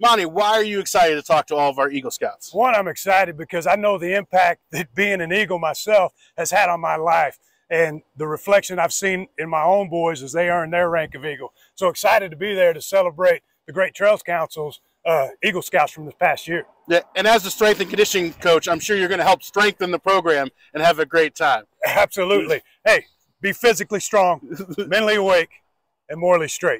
Monte, why are you excited to talk to all of our Eagle Scouts? One, I'm excited because I know the impact that being an Eagle myself has had on my life and the reflection I've seen in my own boys as they earn their rank of Eagle. So excited to be there to celebrate the great Trails Council's uh, Eagle Scouts from this past year. Yeah, and as a strength and conditioning coach, I'm sure you're going to help strengthen the program and have a great time. Absolutely. hey, be physically strong, mentally awake, and morally straight.